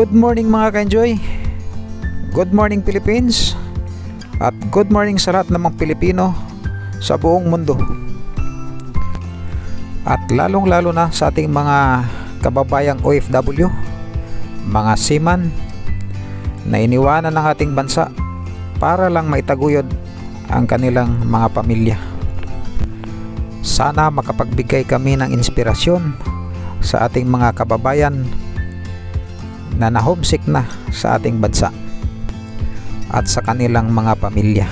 Good morning mga ka-enjoy. Good morning Philippines. At good morning sa lahat ng mga Pilipino sa buong mundo. At lalong lalo na sa ating mga kababayang OFW, mga seaman na iniwanan ng ating bansa para lang maitaguyod ang kanilang mga pamilya. Sana makapagbigay kami ng inspirasyon sa ating mga kababayan na na-homesick na sa ating bansa at sa kanilang mga pamilya.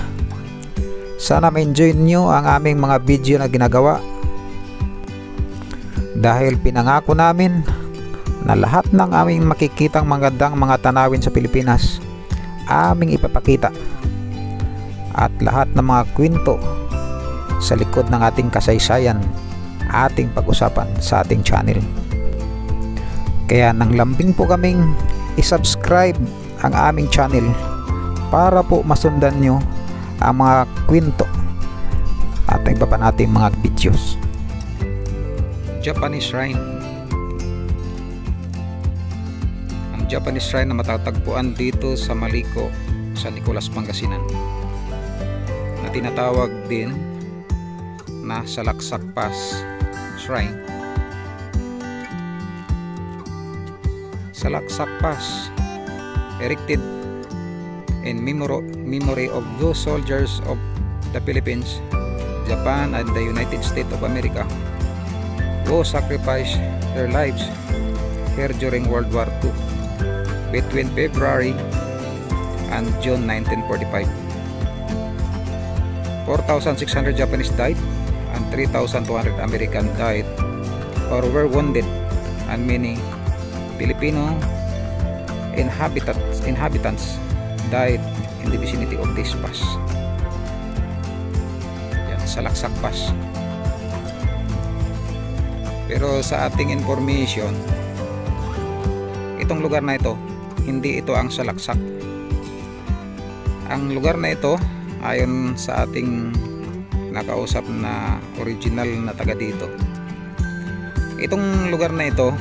Sana ma-enjoy nyo ang aming mga video na ginagawa dahil pinangako namin na lahat ng aming makikitang magandang mga tanawin sa Pilipinas aming ipapakita at lahat ng mga kwento sa likod ng ating kasaysayan ating pag-usapan sa ating channel. Kaya nang lambing po kaming isubscribe ang aming channel para po masundan nyo ang mga kwento at iba pa nating mga videos. Japanese Shrine Ang Japanese Shrine na matatagpuan dito sa Maliko sa Nicolas, Pangasinan na tinatawag din na Salaksak Pass Shrine Salaksak Pass erected in memory, of those soldiers of the Philippines, Japan and the United States of America who sacrificed their lives here during World War II between February and June 1945. 4,600 Japanese died and 3,200 American died or were wounded and many Filipino inhabitants, inhabitants died in the vicinity of this pass. Yan, sa Laksak Pass. Pero sa ating information, itong lugar na ito, hindi ito ang salaksak. Ang lugar na ito, ayon sa ating nakausap na original na taga dito. Itong lugar na ito,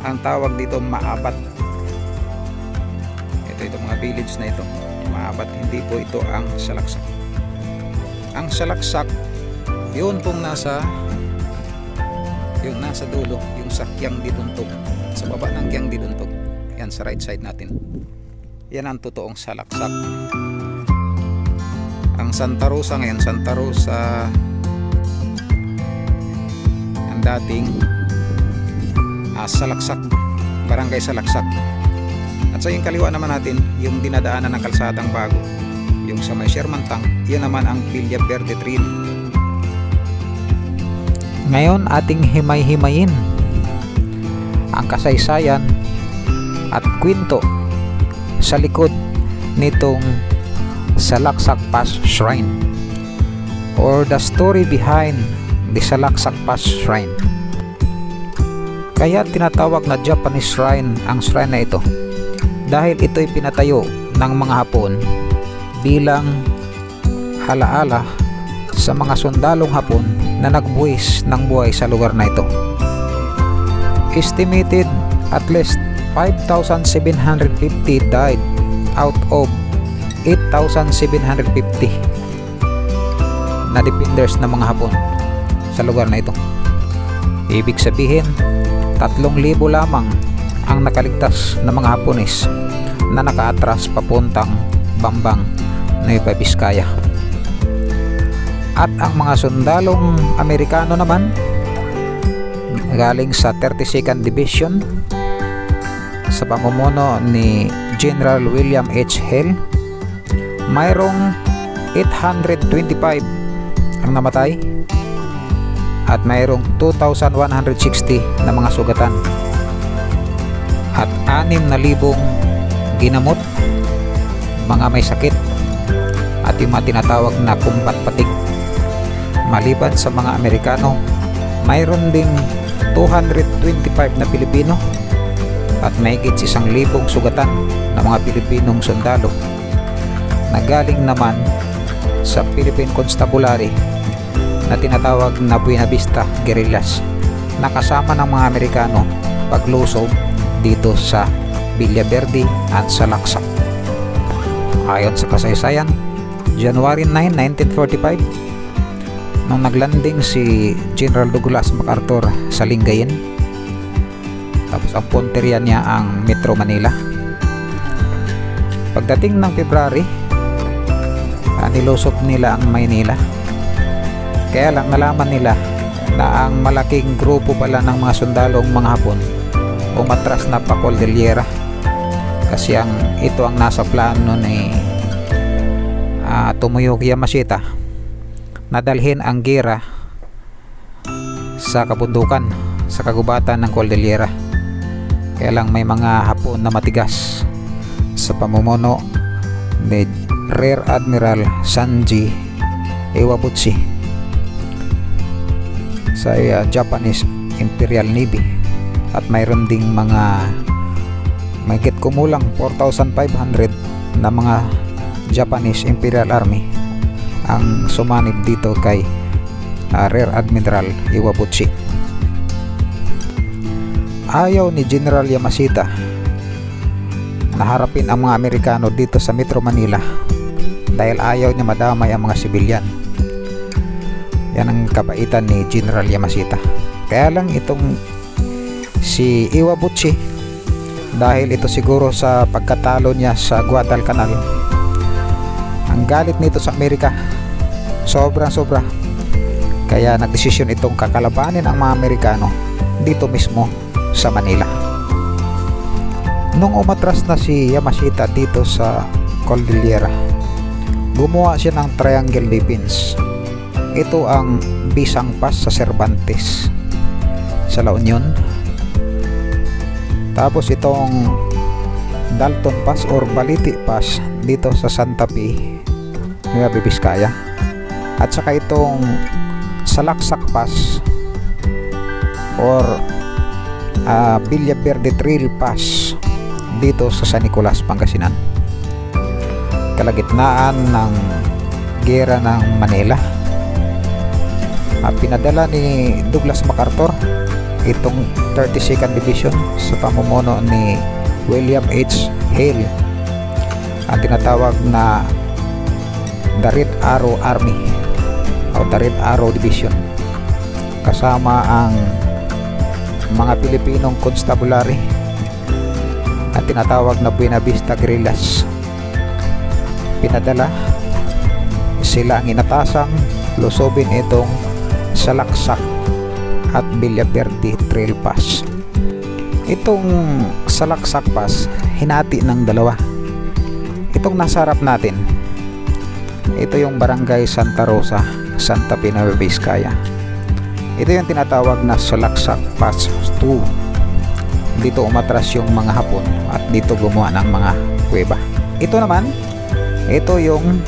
ang tawag dito maabat. Ito itong mga village na ito. Maabat. Hindi po ito ang salaksak. Ang salaksak yun pong nasa yun nasa dulo yung sa Kiang Diduntog sa baba ng Kiang Diduntog yan sa right side natin. Yan ang totoong salaksak. Ang Santa Rosa ngayon Santa Rosa ang dating uh, Salaksak Barangay Salaksak. At sa yung kaliwa naman natin yung dinadaanan ng kalsadang bago yung sa may Sherman Tank yun naman ang Villa Verde Trail. Ngayon ating himay-himayin ang kasaysayan at kwento sa likod nitong Salaksak Pass Shrine or the story behind the Salaksak Pass Shrine kaya tinatawag na Japanese shrine ang shrine na ito dahil ito'y pinatayo ng mga Hapon bilang halaala sa mga sundalong Hapon na nagbuwis ng buhay sa lugar na ito. Estimated at least 5,750 died out of 8,750 na defenders ng mga Hapon sa lugar na ito. Ibig sabihin, 3,000 lamang ang nakaligtas na mga Hapones na nakaatras papuntang Bambang, Nueva Vizcaya. At ang mga sundalong Amerikano naman galing sa 32nd Division sa pamumuno ni General William H. Hill mayroong 825 ang namatay at mayroong 2,160 na mga sugatan. At 6,000 ginamot mga may sakit at yung mga tinatawag na kumpat patig maliban sa mga Amerikano mayroon ding 225 na Pilipino at mahigit isang libong sugatan ng mga Pilipinong sundalo. Na galing naman sa Philippine Constabulary na tinatawag na Buena Vista Guerrillas na kasama ng mga Amerikano paglusob dito sa Villa Verde at sa Laksak. Ayon sa kasaysayan, January 9, 1945, nung naglanding si General Douglas MacArthur sa Lingayen, tapos ang punteriya niya ang Metro Manila. Pagdating ng February, nilusok nila ang Maynila. Kaya lang nalaman nila na ang malaking grupo pala ng mga sundalong mga Hapon umatras na pa Cordillera kasi ang ito ang nasa plano ni uh, Tomoyuki Yamashita na dalhin ang gira sa kabundukan sa kagubatan ng Cordillera kaya lang may mga hapon na matigas sa pamumuno ni Rear Admiral Sanji Iwabuchi sa uh, Japanese Imperial Navy. At mayroon ding mga mahigit kumulang 4,500 na mga Japanese Imperial Army ang sumanib dito kay uh, Rear Admiral Iwabuchi. Ayaw ni General Yamashita na harapin ang mga Amerikano dito sa Metro Manila dahil ayaw niya madamay ang mga sibilyan yan ang kabaitan ni General Yamashita kaya lang itong si Iwabuchi dahil ito siguro sa pagkatalo niya sa Guadalcanal. Ang galit nito sa Amerika sobrang sobra. Kaya nagdesisyon itong kakalabanin ang mga Amerikano dito mismo sa Manila. Nung umatras na si Yamashita dito sa Cordillera gumawa siya ng triangle defense ito ang Bisang Pass sa Cervantes sa La Union tapos itong Dalton Pass or Baliti Pass dito sa Santa Fe, Nueva Vizcaya. At saka itong Salaksak Pass or uh, Villa Verde Trail Pass dito sa San Nicolas, Pangasinan. Kalagitnaan ng gera ng Manila. Uh, pinadala ni Douglas MacArthur itong 32nd Division sa pamumuno ni William H. Hale ang tinatawag na The Red Arrow Army o The Red Arrow Division kasama ang mga Pilipinong constabulary at tinatawag na Buena Vista Guerrillas pinadala sila ang inatasang lusobin itong salaksak at Verde Trail Pass. Itong Salaksak Pass, hinati ng dalawa. Itong nasa harap natin, ito yung Barangay Santa Rosa, Santa Pina Vizcaya. Ito yung tinatawag na Salaksak Pass 2. Dito umatras yung mga hapon at dito gumawa ng mga kuweba. Ito naman, ito yung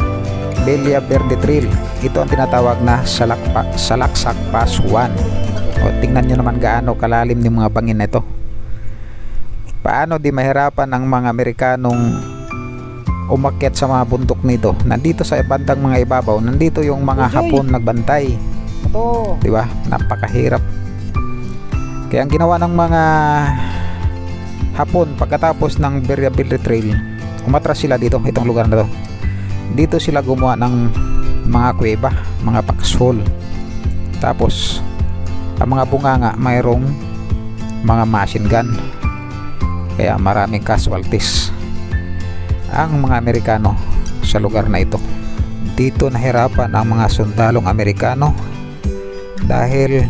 Belia Verde Trail. Ito ang tinatawag na Salakpa, Salaksak Pass 1 o tingnan nyo naman gaano kalalim yung mga bangin na ito. Paano di mahirapan ang mga Amerikanong umakyat sa mga bundok nito? Nandito sa bandang mga ibabaw nandito yung mga hapon nagbantay. Di ba? Napakahirap. Kaya ang ginawa ng mga hapon pagkatapos ng Variability Trail umatras sila dito itong lugar na to dito sila gumawa ng mga kuweba mga paxhole tapos ang mga bunganga mayroong mga machine gun. Kaya maraming casualties. Ang mga Amerikano sa lugar na ito. Dito nahirapan ang mga sundalong Amerikano. Dahil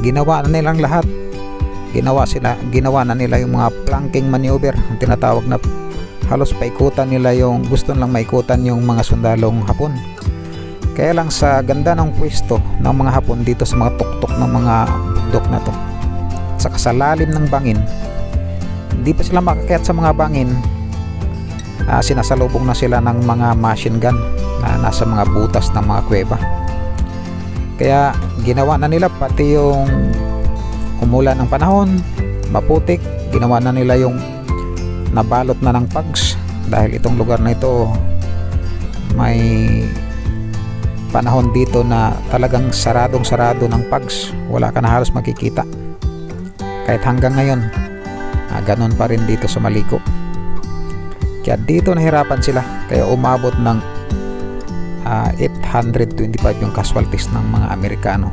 ginawa na nilang lahat. Ginawa sila ginawa na nila yung mga planking maneuver ang tinatawag na halos paikutan nila yung gusto lang maikutan yung mga sundalong Hapon. Kaya lang sa ganda ng pwesto ng mga hapon dito sa mga tuktok ng mga bundok na to sa kasalalim ng bangin hindi pa sila makakayat sa mga bangin uh, sinasalubong na sila ng mga machine gun na nasa mga butas ng mga kuweba. Kaya ginawa na nila pati yung umulan ng panahon maputik ginawa na nila yung nabalot na ng pugs dahil itong lugar na ito may panahon dito na talagang saradong sarado ng pags wala ka na halos makikita kahit hanggang ngayon Ah, ganun pa rin dito sa Maliko. Kaya dito nahirapan sila kaya umabot ng ah, 825 yung casualties ng mga Amerikano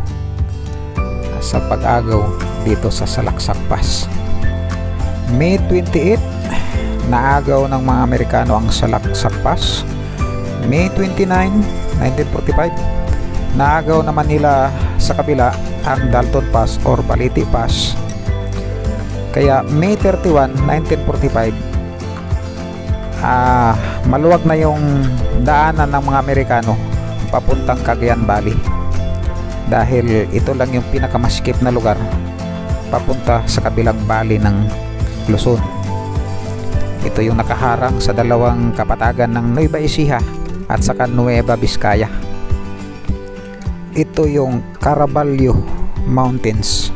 sa pag-agaw dito sa Salaksak Pass. May 28 naagaw ng mga Amerikano ang Salaksak Pass. May 29, 1945 naagaw naman nila sa kabila ang Dalton Pass or Baliti Pass. Kaya May 31, 1945 ah, maluwag na yung daanan ng mga Amerikano papuntang Cagayan Valley dahil ito lang yung pinakamasikip na lugar papunta sa kabilang bali ng Luzon ito yung nakaharang sa dalawang kapatagan ng Nueva Ecija at saka Nueva Vizcaya. Ito yung Caraballo Mountains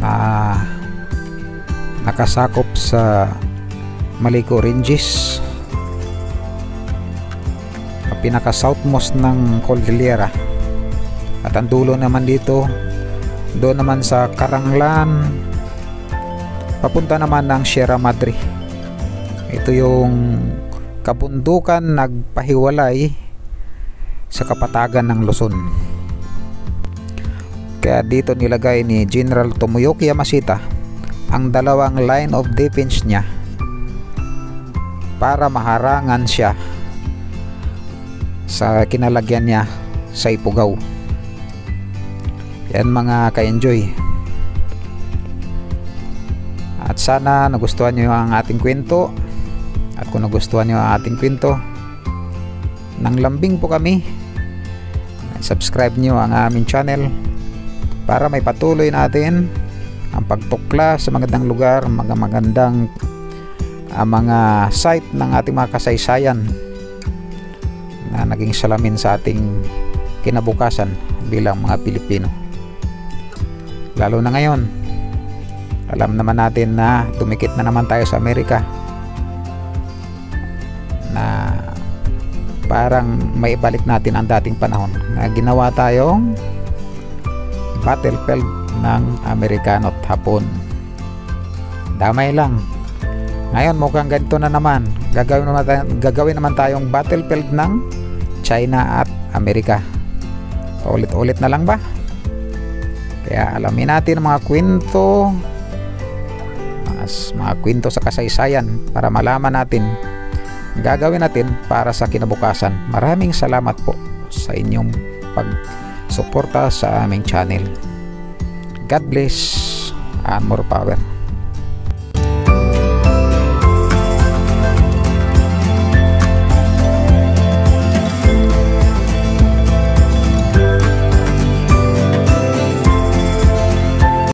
na nakasakop sa Maliko Ranges pinaka southmost ng Cordillera. At ang dulo naman dito doon naman sa Karanglan papunta naman ng Sierra Madre. Ito yung kabundukan nagpahiwalay sa kapatagan ng Luzon. Kaya dito nilagay ni General Tomoyoki Yamashita ang dalawang line of defense niya para maharangan siya sa kinalagyan niya sa Ipugaw. Yan mga ka-enjoy at sana nagustuhan nyo ang ating kwento. At kung nagustuhan nyo ang ating kwento nang lambing po kami subscribe nyo ang aming channel para may patuloy natin ang pagtukla sa magandang lugar mga magandang uh, mga site ng ating mga kasaysayan na naging salamin sa ating kinabukasan bilang mga Pilipino. Lalo na ngayon alam naman natin na tumikit na naman tayo sa Amerika. Na parang may balik natin ang dating panahon na ginawa tayong battlefield ng Amerikano at Hapon. Damay lang. Ngayon mukhang ganito na naman. Gagawin naman, tayo, gagawin naman tayong battlefield ng China at Amerika. Paulit-ulit na lang ba? Kaya alamin natin mga kwento mga, mga kwento sa kasaysayan para malaman natin gagawin natin para sa kinabukasan. Maraming salamat po sa inyong pagsuporta sa aming channel. God bless and more power